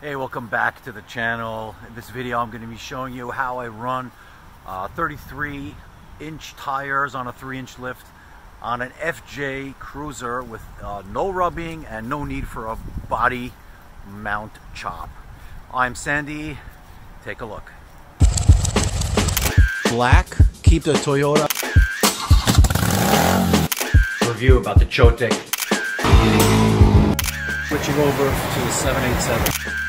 Hey, welcome back to the channel. In this video, I'm going to be showing you how I run uh, 33 inch tires on a 3 inch lift on an FJ Cruiser with uh, no rubbing and no need for a body mount chop. I'm Sandy. Take a look. Black, keep the Toyota. Review about the Chotek. Switching over to the 787.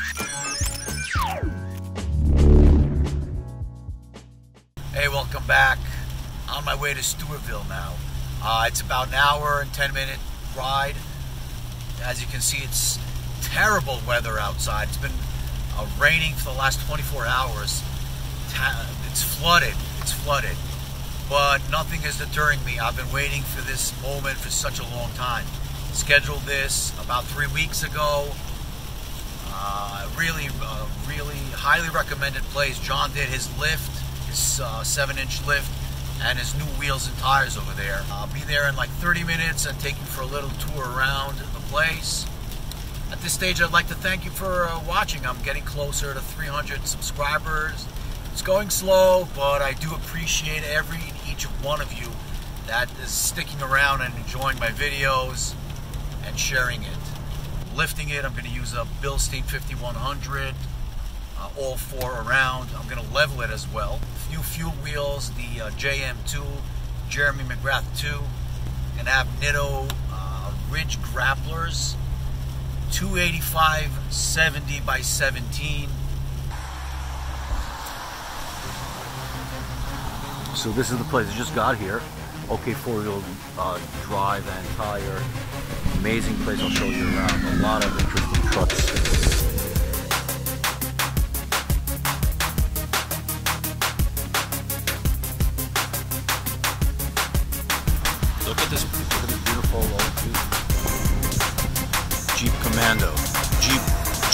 Way to Stewartville now. Uh, it's about an hour and 10 minute ride. As you can see, it's terrible weather outside. It's been uh, raining for the last 24 hours. It's flooded. It's flooded. But nothing is deterring me. I've been waiting for this moment for such a long time. Scheduled this about three weeks ago. Uh, really, uh, really highly recommended place. John did his lift his uh, 7-inch lift, and his new wheels and tires over there. I'll be there in like 30 minutes and take you for a little tour around the place. At this stage, I'd like to thank you for uh, watching. I'm getting closer to 300 subscribers. It's going slow, but I do appreciate every and each one of you that is sticking around and enjoying my videos and sharing it. Lifting it, I'm going to use a Bilstein 5100 uh, all four around. I'm going to level it as well. New fuel wheels, the uh, JM2, Jeremy McGrath 2. Going to have Nitto uh, Ridge Grapplers, 285 70 by 17. So this is the place I just got here. OK four-wheel uh, drive and tire. Amazing place. I'll show you around. A lot of interesting trucks.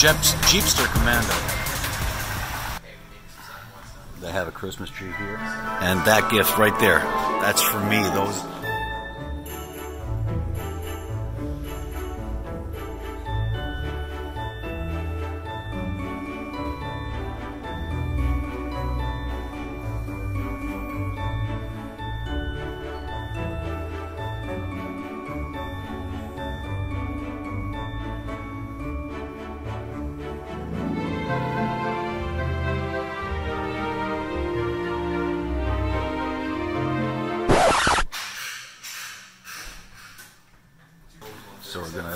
Jeeps, Jeepster Commando. They have a Christmas tree here. And that gift right there, that's for me. Those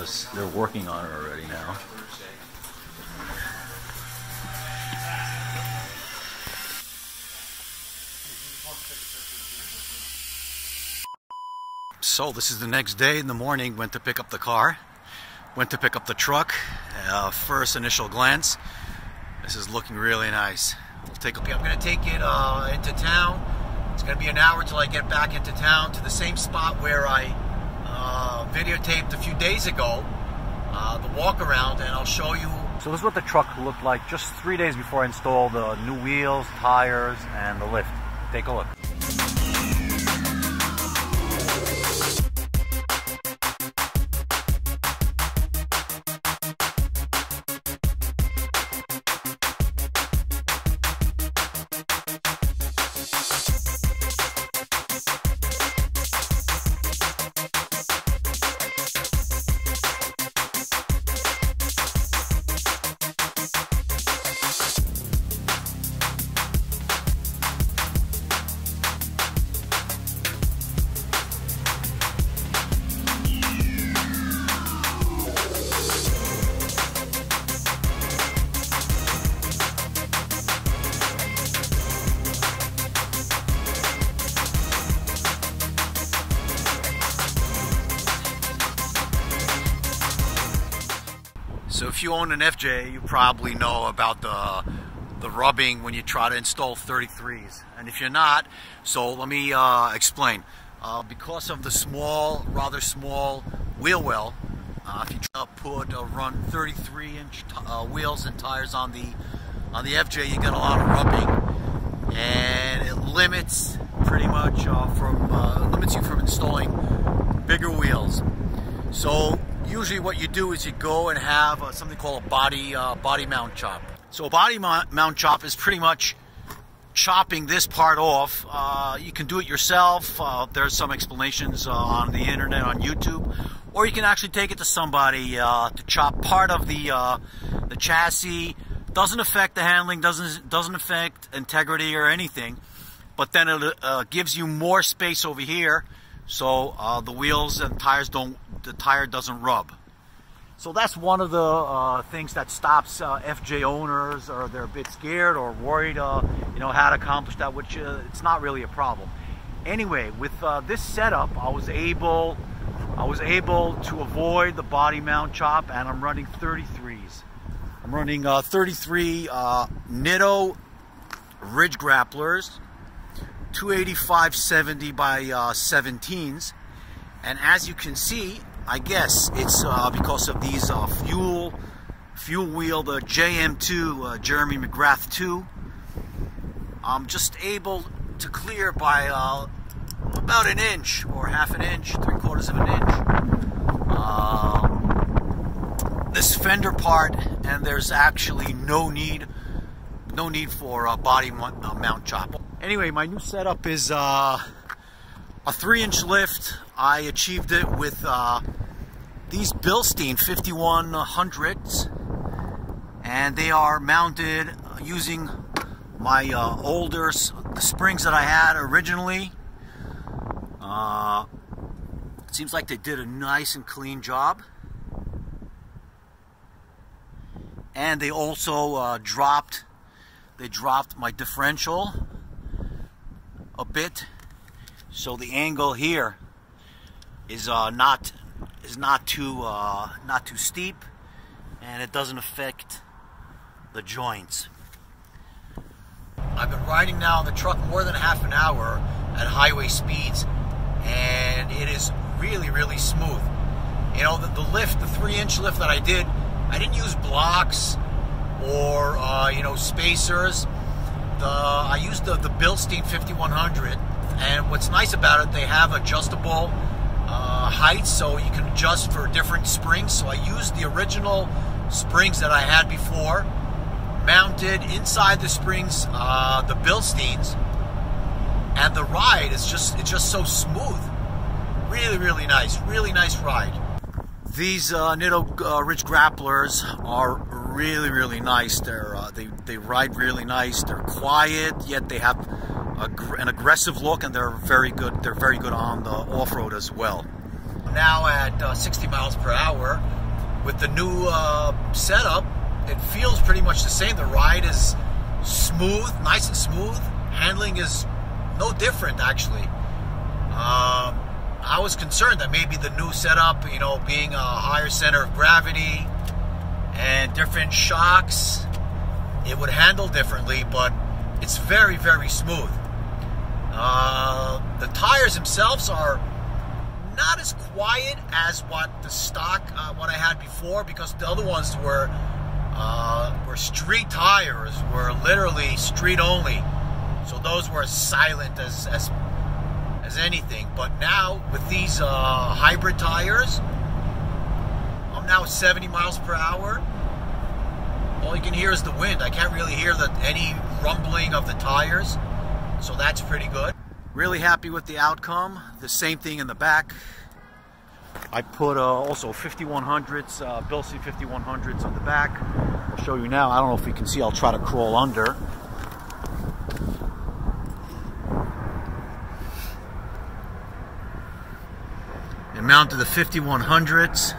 They're working on it already now. So this is the next day in the morning, went to pick up the car, went to pick up the truck. Uh, first initial glance, this is looking really nice. We'll take, okay, I'm gonna take it uh, into town. It's gonna be an hour till I get back into town to the same spot where I uh, videotaped a few days ago, uh, the walk around, and I'll show you. So this is what the truck looked like just three days before I installed the new wheels, tires, and the lift. Take a look. So if you own an FJ, you probably know about the the rubbing when you try to install 33s. And if you're not, so let me uh, explain. Uh, because of the small, rather small wheel well, uh, if you try to put uh, run 33 inch uh, wheels and tires on the on the FJ, you get a lot of rubbing, and it limits pretty much uh, from uh, limits you from installing bigger wheels. So usually what you do is you go and have uh, something called a body uh, body mount chop. So a body mount chop is pretty much chopping this part off. Uh, you can do it yourself. Uh, there's some explanations uh, on the internet, on YouTube, or you can actually take it to somebody uh, to chop part of the uh, the chassis. Doesn't affect the handling, doesn't doesn't affect integrity or anything, but then it uh, gives you more space over here, so the wheels and tires don't the tire doesn't rub. So that's one of the uh, things that stops uh, FJ owners, or they're a bit scared or worried, uh, you know, how to accomplish that, which uh, it's not really a problem. Anyway, with uh, this setup, I was able, I was able to avoid the body mount chop, and I'm running 33s. I'm running uh, 33 Nitto Ridge Grapplers, 285-70 by 17s, and as you can see, I guess it's uh, because of these uh, fuel fuel wheel, the JM2 uh, Jeremy McGrath 2. I'm just able to clear by uh, about an inch or half an inch, three quarters of an inch. Um, this fender part, and there's actually no need no need for a body uh, mount chop. Anyway, my new setup is uh, a three inch lift. I achieved it with uh, these Bilstein 5100s and they are mounted using my uh, older the springs that I had originally. Uh, it seems like they did a nice and clean job. And they also uh, dropped they dropped my differential a bit so the angle here is uh, not is not too uh, not too steep, and it doesn't affect the joints. I've been riding now in the truck more than half an hour at highway speeds, and it is really really smooth. You know the, the lift, the three-inch lift that I did, I didn't use blocks or uh, you know spacers. The I used the the Bilstein 5100 and what's nice about it, they have adjustable uh, heights, so you can adjust for different springs. So I used the original springs that I had before, mounted inside the springs, uh, the Bilsteins, and the ride is just it's just so smooth. Really, really nice. Really nice ride. These uh, Nitto uh, Ridge Grapplers are really, really nice. They're uh, they they ride really nice. They're quiet, yet they have an aggressive look, and they're very good. They're very good on the off-road as well. Now at uh, 60 miles per hour, with the new uh, setup, it feels pretty much the same. The ride is smooth, nice and smooth. Handling is no different, actually. Um, I was concerned that maybe the new setup, you know, being a higher center of gravity and different shocks, it would handle differently, but it's very, very smooth. Uh, the tires themselves are not as quiet as what the stock, uh, what I had before, because the other ones were uh, were street tires, were literally street only. So those were as silent as as, as anything. But now with these uh, hybrid tires, I'm now 70 miles per hour. All you can hear is the wind. I can't really hear the, any rumbling of the tires. So that's pretty good. Really happy with the outcome. The same thing in the back. I put uh, also 5100s, uh, Bilstein 5100s on the back. I'll show you now. I don't know if you can see. I'll try to crawl under. And mounted the 5100s.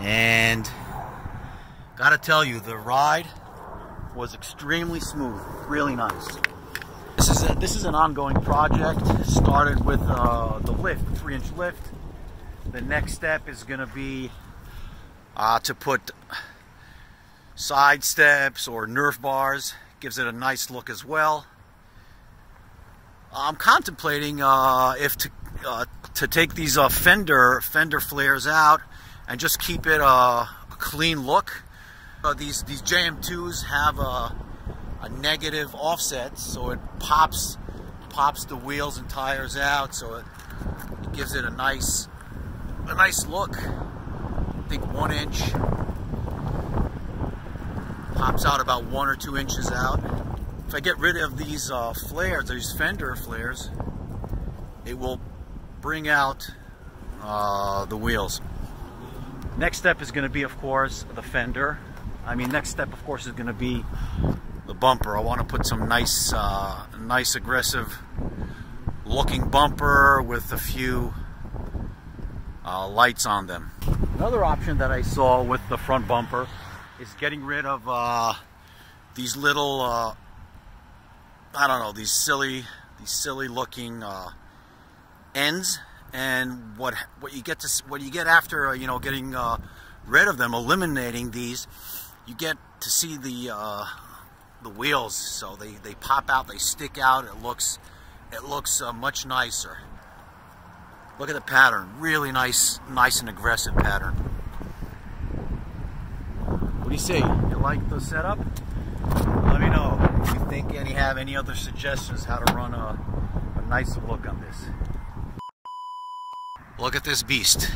And gotta tell you, the ride was extremely smooth, really nice. This is a, this is an ongoing project. Started with uh, the lift, three-inch lift. The next step is going to be uh, to put side steps or Nerf bars. Gives it a nice look as well. I'm contemplating uh, if to uh, to take these uh, fender fender flares out and just keep it uh, a clean look uh, these these JM2s have a, a negative offset, so it pops pops the wheels and tires out, so it gives it a nice, a nice look. I think one inch pops out about one or two inches out. If I get rid of these uh, flares, these fender flares, it will bring out uh, the wheels. Next step is going to be, of course, the fender. I mean, next step, of course, is going to be the bumper. I want to put some nice, uh, nice aggressive looking bumper with a few uh, lights on them. Another option that I saw with the front bumper is getting rid of uh, these little, uh, I don't know, these silly, these silly looking uh, ends. And what what you get to what you get after uh, you know getting rid of them, eliminating these, you get to see the uh, the wheels. So they they pop out, they stick out. It looks it looks uh, much nicer. Look at the pattern, really nice, nice and aggressive pattern What do you say? You like the setup? Let me know if you think any have any other suggestions how to run a, a nice look on this. Look at this beast.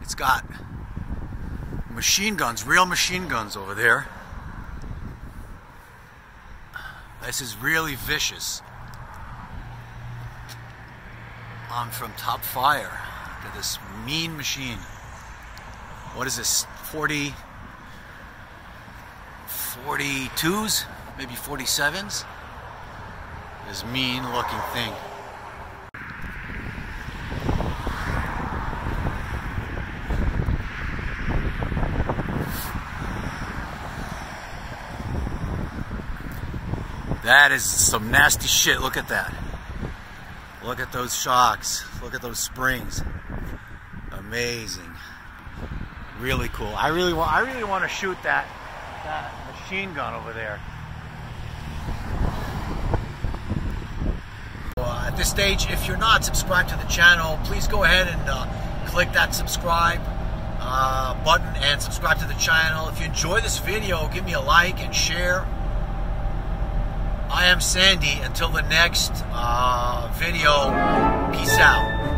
It's got machine guns, real machine guns over there. This is really vicious. I'm from Top Fire. to this mean machine what is this 40 42s maybe 47s this mean looking thing That is some nasty shit. Look at that. Look at those shocks. Look at those springs. Amazing really cool. I really want I really want to shoot that that machine gun over there. At this stage, if you're not subscribed to the channel, please go ahead and uh, click that subscribe uh, button and subscribe to the channel. If you enjoy this video, give me a like and share. I am Sandy. Until the next uh, video, peace out.